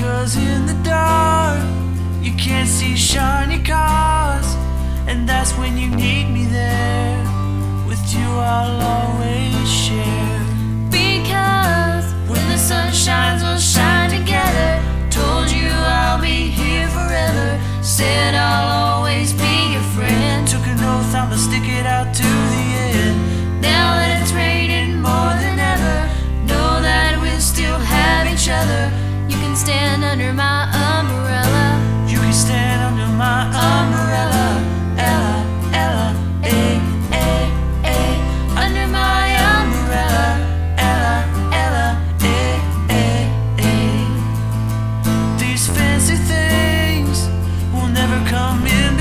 Cause in the dark, you can't see shiny cars. And that's when you need me there. With you, I'll always share. Because when the sun shines, we'll shine together. Told you I'll be here forever. Said I'll always be your friend. Took an oath, I'ma stick it out to the end. Now that it's raining more than ever, know that we'll still have each other. You can stand under my umbrella. You can stand under my umbrella. Ella, Ella, A, A, A. Under my umbrella. Ella, Ella, A, A, A. These fancy things will never come in.